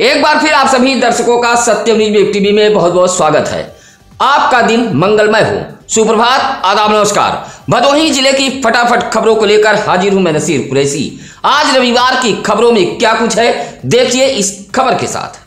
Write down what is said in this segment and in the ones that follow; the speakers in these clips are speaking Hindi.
एक बार फिर आप सभी दर्शकों का सत्यम न्यूज़ टीवी में बहुत बहुत स्वागत है। आपका दिन मंगलमय हो। सुप्रभात, आदाब, नमस्कार। भदोही ज़िले की फटाफट खबरों को लेकर हाजिर हूँ मैं नसीर कुरैसी। आज रविवार की खबरों में क्या कुछ है, देखिए इस खबर के साथ।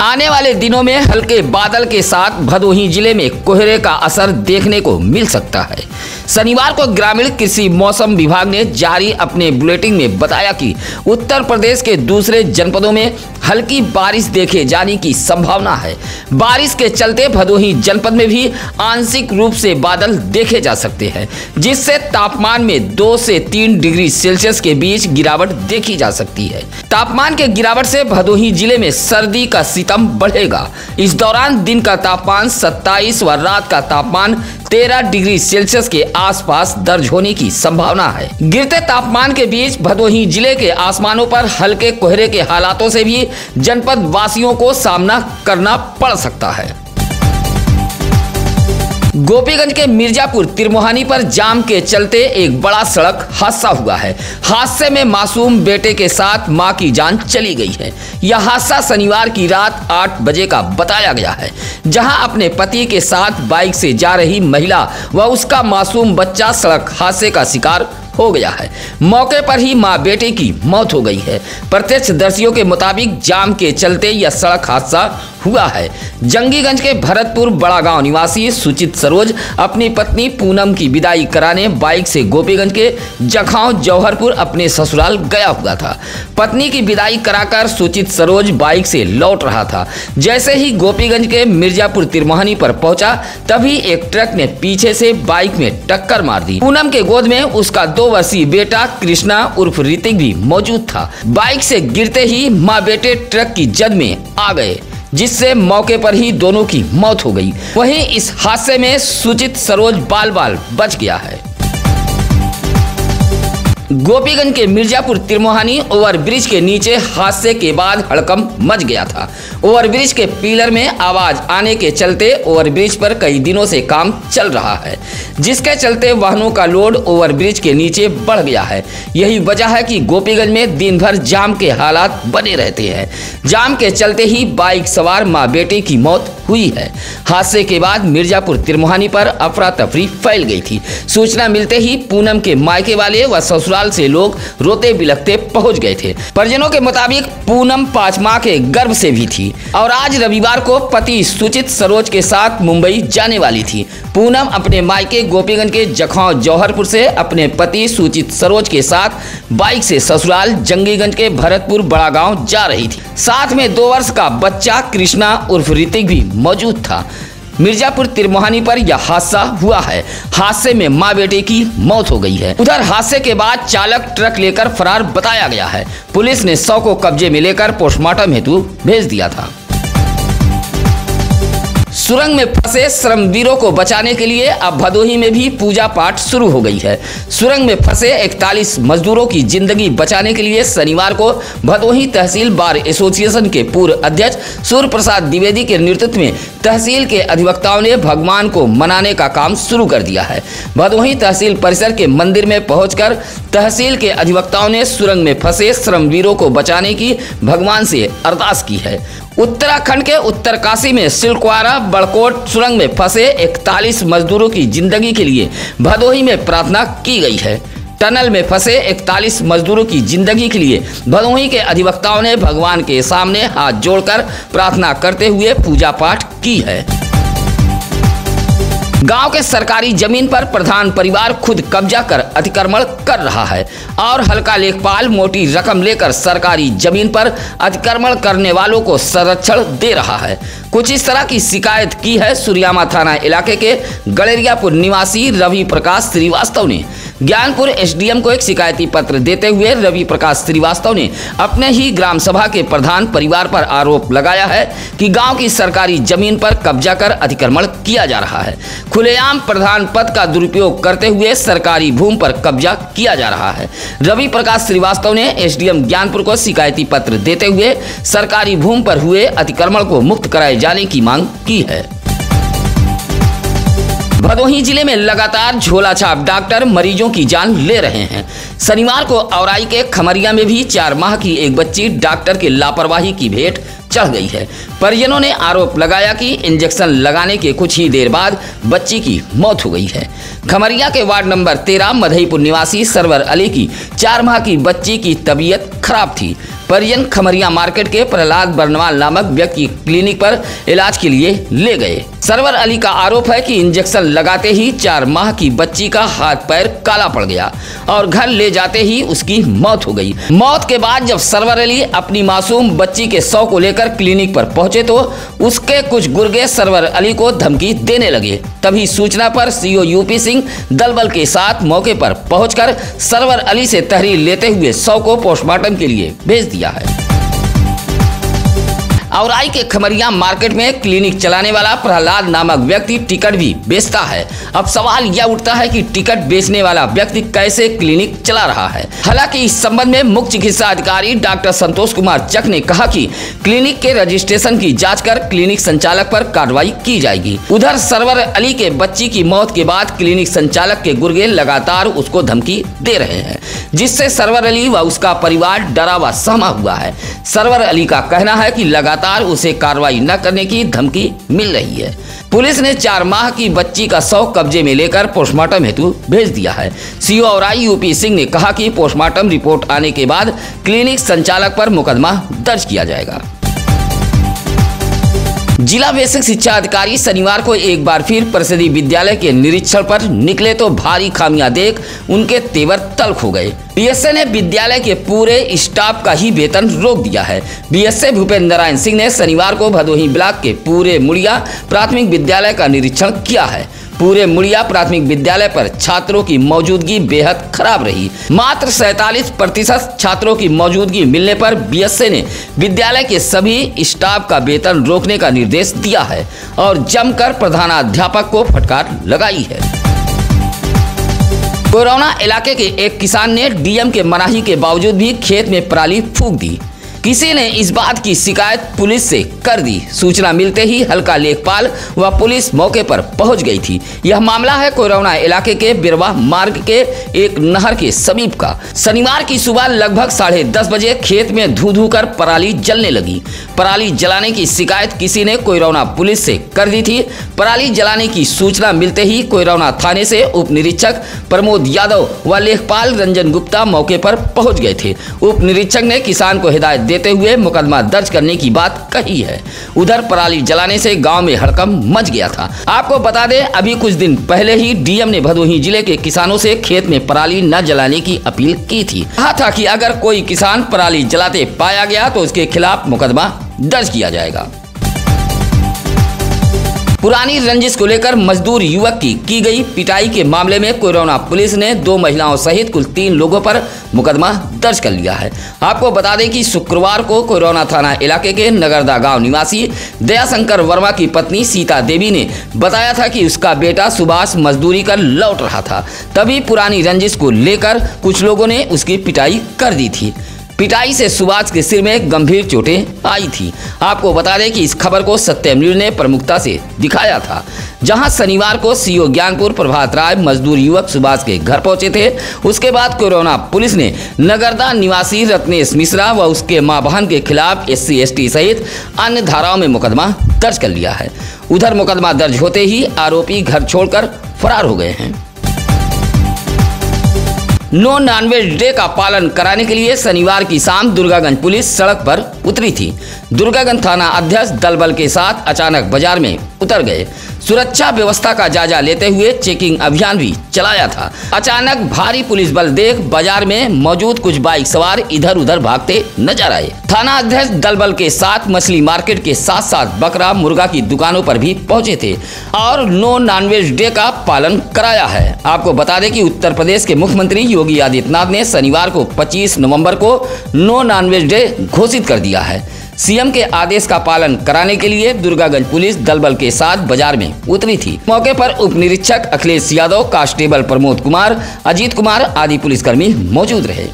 आने वाले दिनों में हल्के बादल के साथ भदोही ज़िले में कोहरे का असर देखने को मिल सकता है। शनिवार को ग्रामीण कृषि मौसम विभाग ने जारी अपने बुलेटिन में बताया कि उत्तर प्रदेश के दूसरे जनपदों में हल्की बारिश देखे जाने की संभावना है। बारिश के चलते भदोही जनपद में भी आंशिक रूप से बादल देखे जा सकते हैं, जिससे तापमान में दो से तीन डिग्री सेल्सियस के बीच गिरावट देखी जा सकती है। तापमान के गिरावट से भदोही ज़िले में सर्दी का सितम बढ़ेगा। इस दौरान दिन का तापमान 27 व रात का तापमान 13 डिग्री सेल्सियस के आसपास दर्ज होने की संभावना है। गिरते तापमान के बीच भदोही ज़िले के आसमानों पर हल्के कोहरे के हालातों से भी जनपद वासियों को सामना करना पड़ सकता है। गोपीगंज के मिर्जापुर तिरमोहानी पर जाम के चलते एक बड़ा सड़क हादसा हुआ है। हादसे में मासूम बेटे के साथ माँ की जान चली गई है। यह हादसा शनिवार की रात आठ बजे का बताया गया है, जहाँ अपने पति के साथ बाइक से जा रही महिला व उसका मासूम बच्चा सड़क हादसे का शिकार हो गया है। मौके पर ही माँ बेटे की मौत हो गई है। प्रत्यक्षदर्शियों के मुताबिक जाम के चलते यह सड़क हादसा हुआ है। जंगीगंज के भरतपुर बड़ा गाँव निवासी सुचित सरोज अपनी पत्नी पूनम की विदाई कराने बाइक से गोपीगंज के जखांव जौहरपुर अपने ससुराल गया हुआ था। पत्नी की विदाई कराकर सुचित सरोज बाइक से लौट रहा था। जैसे ही गोपीगंज के मिर्जापुर तिरमोहनी पर पहुँचा, तभी एक ट्रक ने पीछे से बाइक में टक्कर मार दी। पूनम के गोद में उसका दो वर्षीय बेटा कृष्णा उर्फ़ ऋतिक भी मौजूद था। बाइक से गिरते ही माँ बेटे ट्रक की जद में आ गए। जिससे मौके पर ही दोनों की मौत हो गई। वहीं इस हादसे में सूचित सरोज बाल बाल बच गया है। गोपीगंज के मिर्जापुर तिरमोहानी ओवरब्रिज के नीचे हादसे के बाद हड़कम मच गया था। ओवरब्रिज के पिलर में आवाज़ आने के चलते ओवरब्रिज पर कई दिनों से काम चल रहा है, जिसके चलते वाहनों का लोड ओवरब्रिज के नीचे बढ़ गया है। यही वजह है कि गोपीगंज में दिन भर जाम के हालात बने रहते हैं। जाम के चलते ही बाइक सवार माँ बेटे की मौत हुई है। हादसे के बाद मिर्जापुर तिरमोहानी पर अफरा तफरी फैल गई थी। सूचना मिलते ही पूनम के मायके वाले व ससुराल से लोग रोते बिलखते पहुँच गए थे। परिजनों के मुताबिक पूनम पाँच माह के गर्भ से भी थी और आज रविवार को पति सुचित सरोज के साथ मुंबई जाने वाली थी। पूनम अपने मायके गोपीगंज के जखौं जौहरपुर से अपने पति सुचित सरोज के साथ बाइक से ससुराल जंगीगंज के भरतपुर बड़ा गाँव जा रही थी। साथ में दो वर्ष का बच्चा कृष्णा उर्फ़ ऋतिक भी मौजूद था। मिर्जापुर तिरमोहानी पर यह हादसा हुआ है। हादसे में माँ बेटे की मौत हो गई है। उधर हादसे के बाद चालक ट्रक लेकर फरार बताया गया है। पुलिस ने शव को कब्जे में लेकर पोस्टमार्टम हेतु भेज दिया था। सुरंग में फंसे श्रमवीरों को बचाने के लिए अब भदोही में भी पूजा पाठ शुरू हो गई है। सुरंग में फंसे 41 मजदूरों की ज़िंदगी बचाने के लिए शनिवार को भदोही तहसील बार एसोसिएशन के पूर्व अध्यक्ष सूर्य प्रसाद द्विवेदी के नेतृत्व में तहसील के अधिवक्ताओं ने भगवान को मनाने का काम शुरू कर दिया है। भदोही तहसील परिसर के मंदिर में पहुंचकर तहसील के अधिवक्ताओं ने सुरंग में फंसे श्रमवीरों को बचाने की भगवान से अरदास की है। उत्तराखंड के उत्तरकाशी में सिलक्वारा बड़कोट सुरंग में फंसे 41 मजदूरों की ज़िंदगी के लिए भदोही में प्रार्थना की गई है। टनल में फंसे 41 मजदूरों की ज़िंदगी के लिए भदोही के अधिवक्ताओं ने भगवान के सामने हाथ जोड़कर प्रार्थना करते हुए पूजा पाठ की है। गाँव के सरकारी ज़मीन पर प्रधान परिवार खुद कब्जा कर अतिक्रमण कर रहा है और हल्का लेखपाल मोटी रकम लेकर सरकारी ज़मीन पर अतिक्रमण करने वालों को संरक्षण दे रहा है। कुछ इस तरह की शिकायत की है सुरियामा थाना इलाके के गलेरियापुर निवासी रवि प्रकाश श्रीवास्तव ने। ज्ञानपुर एसडीएम को एक शिकायती पत्र देते हुए रवि प्रकाश श्रीवास्तव ने अपने ही ग्राम सभा के प्रधान परिवार पर आरोप लगाया है कि गाँव की सरकारी ज़मीन पर कब्जा कर अतिक्रमण किया जा रहा है। खुलेआम प्रधान पद का दुरुपयोग करते हुए सरकारी भूमि पर कब्जा किया जा रहा है। रवि प्रकाश श्रीवास्तव ने एसडीएम ज्ञानपुर को शिकायती पत्र देते हुए सरकारी भूमि पर हुए अतिक्रमण को मुक्त कराए जाने की मांग की है। भदोही ज़िले में लगातार झोला छाप डॉक्टर मरीजों की जान ले रहे हैं। शनिवार को औराई के खमरिया में भी चार माह की एक बच्ची डॉक्टर की लापरवाही की भेंट चढ़ गई है। परिजनों ने आरोप लगाया कि इंजेक्शन लगाने के कुछ ही देर बाद बच्ची की मौत हो गई है। खमरिया के वार्ड नंबर तेरह मधईपुर निवासी सरवर अली की चार माह की बच्ची की तबीयत खराब थी। परिजन खमरिया मार्केट के प्रहलाद बर्नवाल नामक व्यक्ति क्लिनिक पर इलाज के लिए ले गए। सरवर अली का आरोप है कि इंजेक्शन लगाते ही चार माह की बच्ची का हाथ पैर काला पड़ गया और घर ले जाते ही उसकी मौत हो गई। मौत के बाद जब सरवर अली अपनी मासूम बच्ची के सौ को लेकर क्लिनिक पर पहुँचे तो उसके कुछ गुर्गे सरवर अली को धमकी देने लगे। तभी सूचना पर सीओ यूपी सिंह दलबल के साथ मौके पर पहुंचकर सरवर अली से तहरीर लेते हुए सौ को पोस्टमार्टम के लिए भेज दिया। है। औराई के खमरिया मार्केट में क्लिनिक चलाने वाला प्रहलाद नामक व्यक्ति टिकट भी बेचता है। अब सवाल यह उठता है कि टिकट बेचने वाला व्यक्ति कैसे क्लिनिक चला रहा है? हालाँकि इस संबंध में मुख्य चिकित्सा अधिकारी डॉक्टर संतोष कुमार चक ने कहा कि क्लिनिक के रजिस्ट्रेशन की जाँच कर क्लिनिक संचालक पर कार्रवाई की जाएगी। उधर सरवर अली के बच्ची की मौत के बाद क्लिनिक संचालक के गुर्गे लगातार उसको धमकी दे रहे हैं, जिससे सरवर अली व उसका परिवार डरा व सहमा हुआ है। सरवर अली का कहना है कि लगातार लगातार उसे कार्रवाई न करने की धमकी मिल रही है। पुलिस ने चार माह की बच्ची का शव कब्जे में लेकर पोस्टमार्टम हेतु भेज दिया है। सीओ और आई यूपी सिंह ने कहा कि पोस्टमार्टम रिपोर्ट आने के बाद क्लिनिक संचालक पर मुकदमा दर्ज किया जाएगा। जिला बेसिक शिक्षा अधिकारी शनिवार को एक बार फिर परिषदीय विद्यालय के निरीक्षण पर निकले तो भारी खामियाँ देख उनके तेवर तल्ख हो गए। बीएसए ने विद्यालय के पूरे स्टाफ का ही वेतन रोक दिया है। बीएसए भूपेंद्र नारायण सिंह ने शनिवार को भदोही ब्लॉक के पूरे मुड़िया प्राथमिक विद्यालय का निरीक्षण किया है। पूरे मुड़िया प्राथमिक विद्यालय पर छात्रों की मौजूदगी बेहद खराब रही। मात्र सैतालीस प्रतिशत छात्रों की मौजूदगी मिलने पर बीएसए ने विद्यालय के सभी स्टाफ का वेतन रोकने का निर्देश दिया है और जमकर प्रधानाध्यापक को फटकार लगाई है। कोरोना इलाके के एक किसान ने डीएम के मनाही के बावजूद भी खेत में पराली फूक दी। किसी ने इस बात की शिकायत पुलिस से कर दी। सूचना मिलते ही हल्का लेखपाल व पुलिस मौके पर पहुँच गई थी। यह मामला है कोरोना इलाके के बिरवा मार्ग के एक नहर के समीप का। शनिवार की सुबह लगभग साढ़े दस बजे खेत में धू धू कर पराली जलने लगी। पराली जलाने की शिकायत किसी ने कोयरौना पुलिस से कर दी थी। पराली जलाने की सूचना मिलते ही कोयरौना थाने से उप निरीक्षक प्रमोद यादव व लेखपाल रंजन गुप्ता मौके पर पहुँच गए थे। उप निरीक्षक ने किसान को हिदायत देते हुए मुकदमा दर्ज करने की बात कही है। उधर पराली जलाने से गाँव में हड़कम मच गया था। आपको बता दें, अभी कुछ दिन पहले ही डीएम ने भदोही ज़िले के किसानों से खेत में पराली न जलाने की अपील की थी। कहा था कि अगर कोई किसान पराली जलाते पाया गया तो उसके खिलाफ मुकदमा दर्ज किया जाएगा। पुरानी रंजिश को लेकर मजदूर युवक की की गई पिटाई के मामले में कोरोना पुलिस ने दो महिलाओं सहित कुल तीन लोगों पर मुकदमा दर्ज कर लिया है। आपको बता दें कि शुक्रवार को कोरोना थाना इलाके के नगरदा गाँव निवासी दयाशंकर वर्मा की पत्नी सीता देवी ने बताया था कि उसका बेटा सुभाष मजदूरी कर लौट रहा था। तभी पुरानी रंजिश को लेकर कुछ लोगों ने उसकी पिटाई कर दी थी। पिटाई से सुभाष के सिर में गंभीर चोटें आई थी। आपको बता दें कि इस खबर को सत्यम न्यूज़ ने प्रमुखता से दिखाया था, जहाँ शनिवार को सीओ ज्ञानपुर प्रभात राय मजदूर युवक सुभाष के घर पहुँचे थे। उसके बाद कोरोना पुलिस ने नगरदा निवासी रत्नेश मिश्रा व उसके माँ बहन के खिलाफ एस सी सहित अन्य धाराओं में मुकदमा दर्ज कर लिया है। उधर मुकदमा दर्ज होते ही आरोपी घर छोड़कर फरार हो गए हैं। नो नॉनवेज डे का पालन कराने के लिए शनिवार की शाम दुर्गागंज पुलिस सड़क पर उतरी थी। दुर्गागंज थाना अध्यक्ष दलबल के साथ अचानक बाज़ार में उतर गए। सुरक्षा व्यवस्था का जायजा लेते हुए चेकिंग अभियान भी चलाया था। अचानक भारी पुलिस बल देख बाज़ार में मौजूद कुछ बाइक सवार इधर उधर भागते नज़र आए। थाना अध्यक्ष दल बल के साथ मछली मार्केट के साथ साथ बकरा मुर्गा की दुकानों पर भी पहुँचे थे और नो नॉनवेज डे का पालन कराया है। आपको बता दें कि उत्तर प्रदेश के मुख्यमंत्री योगी आदित्यनाथ ने शनिवार को 25 नवंबर को नो नॉनवेज डे घोषित कर दिया है। सीएम के आदेश का पालन कराने के लिए दुर्गागंज पुलिस दलबल के साथ बाज़ार में उतरी थी। मौके पर उप निरीक्षक अखिलेश यादव, कांस्टेबल प्रमोद कुमार, अजीत कुमार आदि पुलिसकर्मी मौजूद रहे।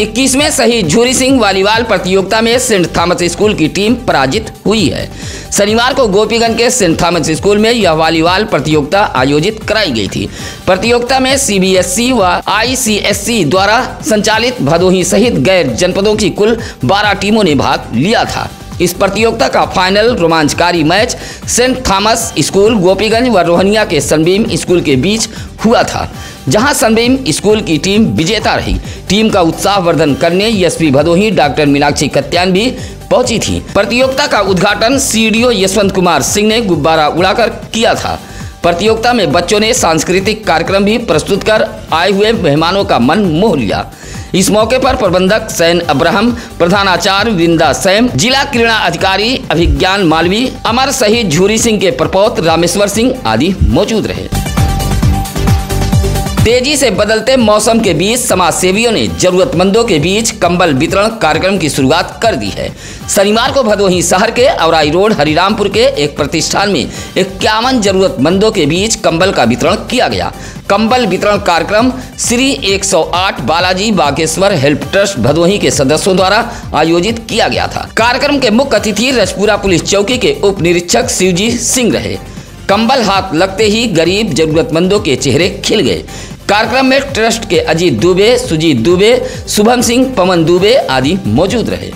इक्कीसवे शहीद झूरी सिंह वॉलीबॉल प्रतियोगिता में सेंट थॉमस स्कूल की टीम पराजित हुई है। शनिवार को गोपीगंज के सेंट थॉमस स्कूल में यह वॉलीबॉल प्रतियोगिता आयोजित कराई गई थी। प्रतियोगिता में सीबीएसई व आईसीएसई द्वारा संचालित भदोही सहित गैर जनपदों की कुल 12 टीमों ने भाग लिया था। इस प्रतियोगिता का फाइनल रोमांचकारी match saint Thomas school, Gopiganj व रोहनिया के सनबीम स्कूल के बीच हुआ था, जहाँ सनबीम स्कूल की टीम विजेता रही। टीम का उत्साह वर्धन करने एसपी भदोही डॉक्टर मीनाक्षी कत्यान भी पहुँची थी। प्रतियोगिता का उद्घाटन सीडीओ यशवंत कुमार सिंह ने गुब्बारा उड़ाकर किया था। प्रतियोगिता में बच्चों ने सांस्कृतिक कार्यक्रम भी प्रस्तुत कर आए हुए मेहमानों का मन मोह लिया। इस मौके पर प्रबंधक सैन अब्राहम, प्रधानाचार्य वृंदा सैम, जिला क्रीड़ा अधिकारी अभिज्ञान मालवी, अमर शहीद झूरी सिंह के प्रपोत रामेश्वर सिंह आदि मौजूद रहे। तेज़ी से बदलते मौसम के बीच समाज सेवियों ने जरूरतमंदों के बीच कंबल वितरण कार्यक्रम की शुरुआत कर दी है। शनिवार को भदोही शहर के औराई रोड, हरिरामपुर के एक प्रतिष्ठान में इक्यावन जरूरतमंदों के बीच कंबल का वितरण किया गया। कंबल वितरण कार्यक्रम श्री 108 बालाजी बागेश्वर हेल्प ट्रस्ट भदोही के सदस्यों द्वारा आयोजित किया गया था। कार्यक्रम के मुख्य अतिथि रजपुरा पुलिस चौकी के उप निरीक्षक शिवजी सिंह रहे। कंबल हाथ लगते ही गरीब जरूरतमंदों के चेहरे खिल गए। कार्यक्रम में ट्रस्ट के अजीत दुबे, सुजीत दुबे, शुभम सिंह, पवन दुबे आदि मौजूद रहे।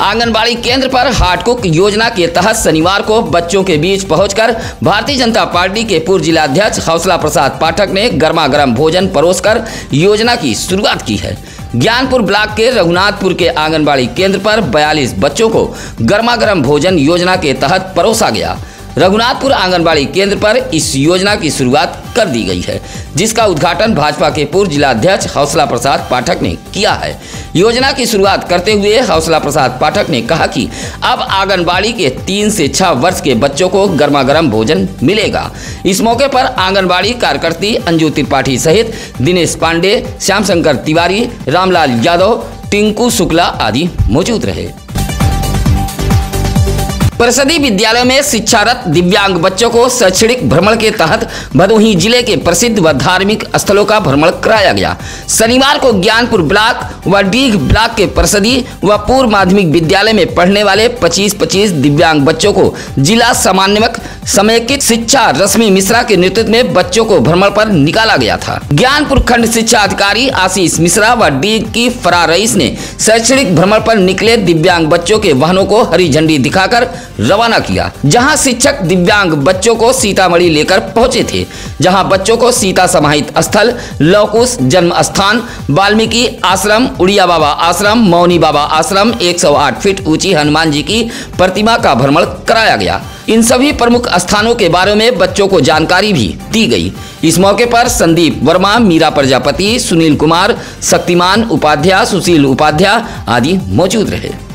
आंगनबाड़ी केंद्र पर हार्ट कुक योजना के तहत शनिवार को बच्चों के बीच पहुंचकर भारतीय जनता पार्टी के पूर्व जिलाध्यक्ष हौसला प्रसाद पाठक ने गर्मा गर्म भोजन परोसकर योजना की शुरुआत की है। ज्ञानपुर ब्लॉक के रघुनाथपुर के आंगनबाड़ी केंद्र पर 42 बच्चों को गर्मा गर्म भोजन योजना के तहत परोसा गया। रघुनाथपुर आंगनबाड़ी केंद्र पर इस योजना की शुरुआत कर दी गई है, जिसका उद्घाटन भाजपा के पूर्व जिलाध्यक्ष हौसला प्रसाद पाठक ने किया है। योजना की शुरुआत करते हुए हौसला प्रसाद पाठक ने कहा कि अब आंगनबाड़ी के तीन से छह वर्ष के बच्चों को गर्मा गर्म भोजन मिलेगा। इस मौके पर आंगनबाड़ी कार्यकर्ती अंजू त्रिपाठी सहित दिनेश पांडे श्याम शंकर तिवारी, रामलाल यादव, टिंकू शुक्ला आदि मौजूद रहे। परिषदीय विद्यालय में शिक्षारत दिव्यांग बच्चों को शैक्षणिक भ्रमण के तहत भदोही ज़िले के प्रसिद्ध व धार्मिक स्थलों का भ्रमण कराया गया। शनिवार को ज्ञानपुर ब्लॉक व डीग ब्लॉक के परिषदीय व पूर्व माध्यमिक विद्यालय में पढ़ने वाले 25-25 दिव्यांग बच्चों को जिला समन्वयक समेकित शिक्षा रश्मि मिश्रा के नेतृत्व में बच्चों को भ्रमण पर निकाला गया था। ज्ञानपुर खंड शिक्षा अधिकारी आशीष मिश्रा व डी की फरार रईस ने शैक्षणिक भ्रमण पर निकले दिव्यांग बच्चों के वाहनों को हरी झंडी दिखाकर रवाना किया, जहाँ शिक्षक दिव्यांग बच्चों को सीतामढ़ी लेकर पहुँचे थे, जहाँ बच्चों को सीता समाहित स्थल लौकुश जन्म स्थान वाल्मीकि आश्रम, उड़िया बाबा आश्रम, मौनी बाबा आश्रम 108 फीट ऊँची हनुमान जी की प्रतिमा का भ्रमण कराया गया। इन सभी प्रमुख स्थानों के बारे में बच्चों को जानकारी भी दी गई। इस मौके पर संदीप वर्मा, मीरा प्रजापति, सुनील कुमार, शक्तिमान उपाध्याय सुशील उपाध्याय आदि मौजूद रहे।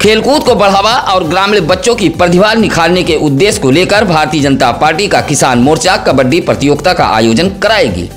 खेलकूद को बढ़ावा और ग्रामीण बच्चों की प्रतिभा निखारने के उद्देश्य को लेकर भारतीय जनता पार्टी का किसान मोर्चा कबड्डी प्रतियोगिता का आयोजन कराएगी।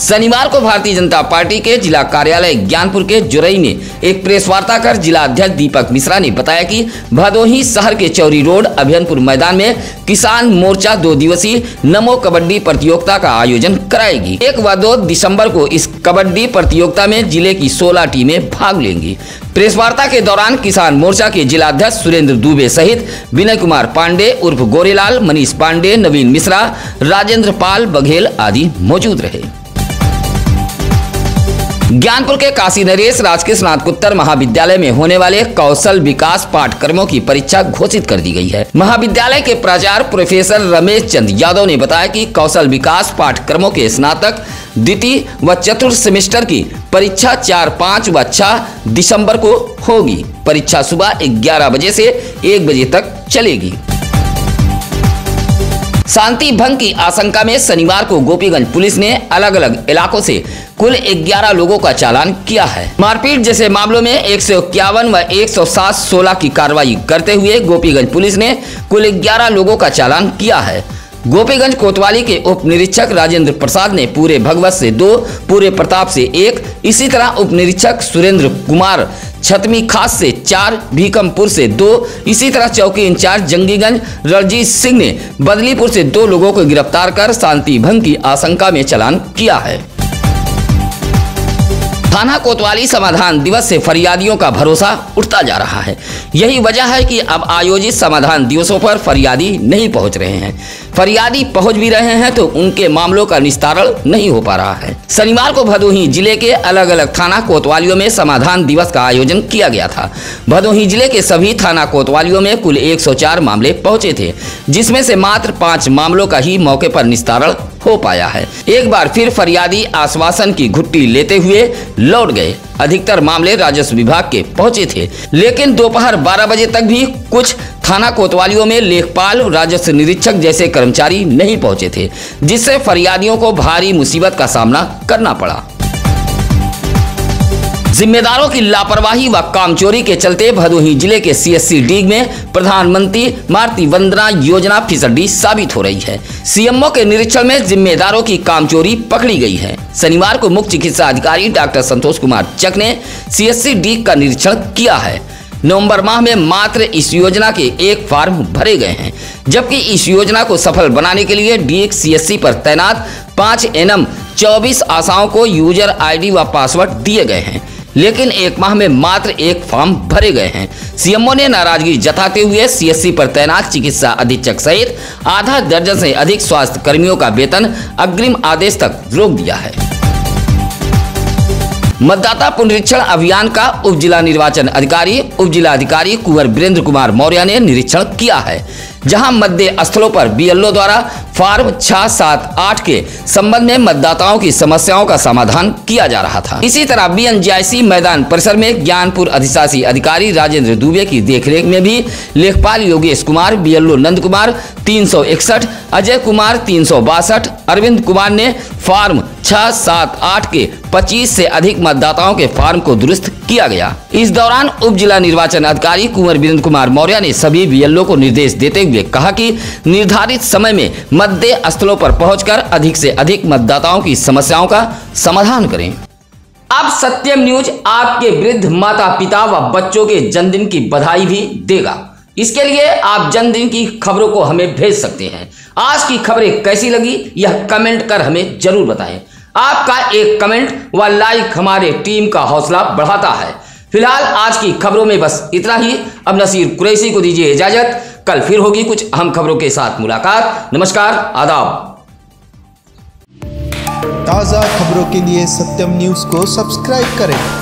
शनिवार को भारतीय जनता पार्टी के जिला कार्यालय ज्ञानपुर के जुरई ने एक प्रेस वार्ता कर जिला अध्यक्ष दीपक मिश्रा ने बताया कि भदोही शहर के चौरी रोड अभियनपुर मैदान में किसान मोर्चा दो दिवसीय नमो कबड्डी प्रतियोगिता का आयोजन कराएगी। एक व दो दिसंबर को इस कबड्डी प्रतियोगिता में ज़िले की 16 टीमें भाग लेंगी। प्रेस वार्ता के दौरान किसान मोर्चा के जिलाध्यक्ष सुरेंद्र दुबे सहित विनय कुमार पांडे, उर्फ़ गोरेलाल, मनीष पांडे, नवीन मिश्रा, राजेंद्र पाल बघेल आदि मौजूद रहे। ज्ञानपुर के काशी नरेश राजकीय स्नातकोत्तर महाविद्यालय में होने वाले कौशल विकास पाठ्यक्रमों की परीक्षा घोषित कर दी गई है। महाविद्यालय के प्राचार्य प्रोफेसर रमेश चंद यादव ने बताया कि कौशल विकास पाठ्यक्रमों के स्नातक द्वितीय व चतुर्थ सेमेस्टर की परीक्षा चार पाँच व छह दिसंबर को होगी। परीक्षा सुबह ग्यारह बजे से एक बजे तक चलेगी। शांति भंग की आशंका में शनिवार को गोपीगंज पुलिस ने अलग अलग इलाकों से कुल 11 लोगों का चालान किया है। मारपीट जैसे मामलों में एक सौ इक्यावन व एक सौ सात सोलह की कार्रवाई करते हुए गोपीगंज पुलिस ने कुल 11 लोगों का चालान किया है। गोपीगंज कोतवाली के उप निरीक्षक राजेंद्र प्रसाद ने पूरे भगवत से दो, पूरे प्रताप से एक, इसी तरह उप निरीक्षक सुरेंद्र कुमार छतमी खास से, चार भीकमपुर से, दो इसी तरह चौकी इंचार्ज जंगीगंज रणजीत सिंह ने बदलीपुर से दो लोगों को गिरफ़्तार कर शांति भंग की आशंका में चलान किया है। थाना कोतवाली समाधान दिवस से फरियादियों का भरोसा उठता जा रहा है। यही वजह है कि अब आयोजित समाधान दिवसों पर फरियादी नहीं पहुँच रहे हैं। फरियादी पहुँच भी रहे हैं तो उनके मामलों का निस्तारण नहीं हो पा रहा है। शनिवार को भदोही ज़िले के अलग अलग थाना कोतवालियों में समाधान दिवस का आयोजन किया गया था। भदोही ज़िले के सभी थाना कोतवालियों में कुल 104 मामले पहुँचे थे, जिसमें से मात्र पाँच मामलों का ही मौके पर निस्तारण हो पाया है। एक बार फिर फरियादी आश्वासन की घुट्टी लेते हुए लौट गए। अधिकतर मामले राजस्व विभाग के पहुँचे थे। लेकिन दोपहर 12 बजे तक भी कुछ थाना कोतवालियों में लेखपाल, राजस्व निरीक्षक जैसे कर्मचारी नहीं पहुँचे थे, जिससे फरियादियों को भारी मुसीबत का सामना करना पड़ा। जिम्मेदारों की लापरवाही व कामचोरी के चलते भदोही ज़िले के सीएससी डीग में प्रधानमंत्री मातृ वंदना योजना फिसड्डी साबित हो रही है। सीएमओ के निरीक्षण में जिम्मेदारों की कामचोरी पकड़ी गई है। शनिवार को मुख्य चिकित्सा अधिकारी डॉक्टर संतोष कुमार चक ने सीएससी डीग का निरीक्षण किया है। नवंबर माह में मात्र इस योजना के एक फार्म भरे गए हैं, जबकि इस योजना को सफल बनाने के लिए डीएक्स सीएससी पर तैनात पाँच एनएम चौबीस आशाओं को यूज़र आईडी व पासवर्ड दिए गए हैं। लेकिन एक माह में मात्र एक फॉर्म भरे गए हैं। सीएमओ ने नाराज़गी जताते हुए सीएससी पर तैनात चिकित्सा अधीक्षक सहित आधा दर्जन से अधिक स्वास्थ्य कर्मियों का वेतन अग्रिम आदेश तक रोक दिया है। मतदाता पुनरीक्षण अभियान का उप जिला निर्वाचन अधिकारी उप जिला अधिकारी कुंवर वीरेंद्र कुमार मौर्य ने निरीक्षण किया है। जहाँ मध्य स्थलों पर बीएलओ द्वारा फार्म छह सात आठ के संबंध में मतदाताओं की समस्याओं का समाधान किया जा रहा था। इसी तरह बी मैदान परिसर में ज्ञानपुर अधिशासी अधिकारी राजेंद्र दुबे की देखरेख में भी लेखपाल योगेश कुमार बीएलओ नंद कुमार तीन सौ इकसठ, अजय कुमार तीन सौ बासठ, अरविंद कुमार ने फार्म छह सात आठ के 25 से अधिक मतदाताओं के फार्म को दुरुस्त किया गया। इस दौरान उप जिला निर्वाचन अधिकारी कुंवर वीरेंद्र कुमार मौर्य ने सभी बीएलओ को निर्देश देते हुए कहा कि निर्धारित समय में मध्य स्थलों पर पहुंचकर अधिक से अधिक मतदाताओं की समस्याओं का समाधान करें। अब सत्यम न्यूज़ आपके वृद्ध माता पिता व बच्चों के जन्मदिन की बधाई भी देगा। इसके लिए आप जन्मदिन की खबरों को हमें भेज सकते हैं। आज की खबरें कैसी लगी, यह कमेंट कर हमें ज़रूर बताएँ। आपका एक कमेंट व लाइक हमारे टीम का हौसला बढ़ाता है। फ़िलहाल आज की खबरों में बस इतना ही। अब नसीर कुरैसी को दीजिए इजाज़त। कल फिर होगी कुछ अहम खबरों के साथ मुलाकात। नमस्कार, आदाब। ताज़ा खबरों के लिए सत्यम न्यूज़ को सब्सक्राइब करें।